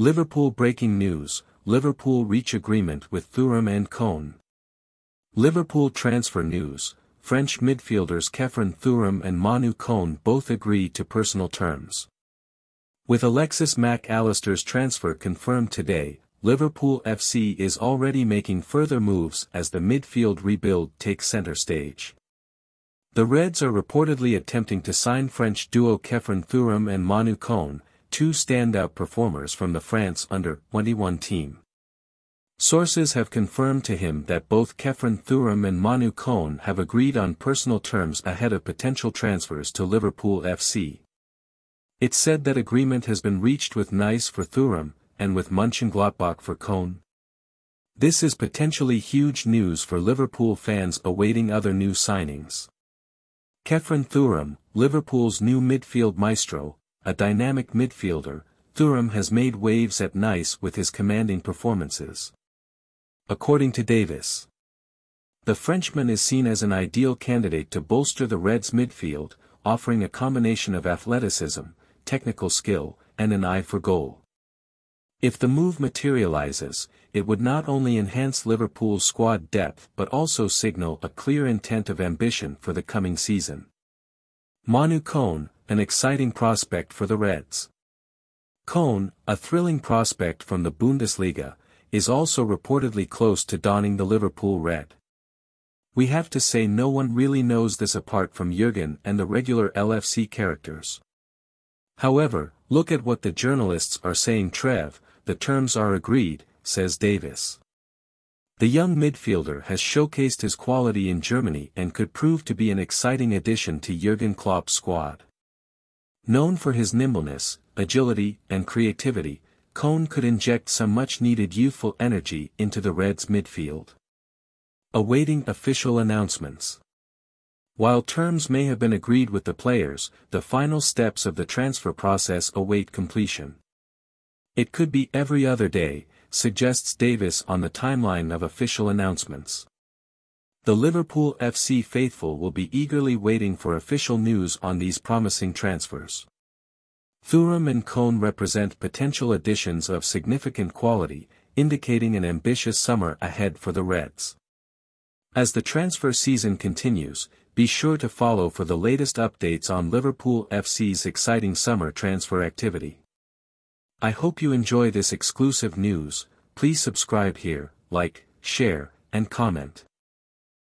Liverpool breaking news, Liverpool reach agreement with Thuram and Koné. Liverpool transfer news, French midfielders Khéphren Thuram and Manu Koné both agree to personal terms. With Alexis Mac Allister's transfer confirmed today, Liverpool FC is already making further moves as the midfield rebuild takes center stage. The Reds are reportedly attempting to sign French duo Khéphren Thuram and Manu Koné, two standout performers from the France under-21 team. Sources have confirmed to him that both Khéphren Thuram and Manu Koné have agreed on personal terms ahead of potential transfers to Liverpool FC. It's said that agreement has been reached with Nice for Thuram, and with Mönchengladbach for Koné. This is potentially huge news for Liverpool fans awaiting other new signings. Khéphren Thuram, Liverpool's new midfield maestro, a dynamic midfielder, Thuram has made waves at Nice with his commanding performances. According to Davis. The Frenchman is seen as an ideal candidate to bolster the Reds' midfield, offering a combination of athleticism, technical skill, and an eye for goal. If the move materializes, it would not only enhance Liverpool's squad depth but also signal a clear intent of ambition for the coming season. Manu Koné, an exciting prospect for the Reds. Koné, a thrilling prospect from the Bundesliga, is also reportedly close to donning the Liverpool red. We have to say no one really knows this apart from Jurgen and the regular LFC characters. However, look at what the journalists are saying Trev, the terms are agreed, says Davis. The young midfielder has showcased his quality in Germany and could prove to be an exciting addition to Jurgen Klopp's squad. Known for his nimbleness, agility, and creativity, Koné could inject some much-needed youthful energy into the Reds' midfield. Awaiting official announcements. While terms may have been agreed with the players, the final steps of the transfer process await completion. It could be every other day, suggests Davis on the timeline of official announcements. The Liverpool FC faithful will be eagerly waiting for official news on these promising transfers. Thuram and Koné represent potential additions of significant quality, indicating an ambitious summer ahead for the Reds. As the transfer season continues, be sure to follow for the latest updates on Liverpool FC's exciting summer transfer activity. I hope you enjoy this exclusive news, please subscribe here, like, share, and comment.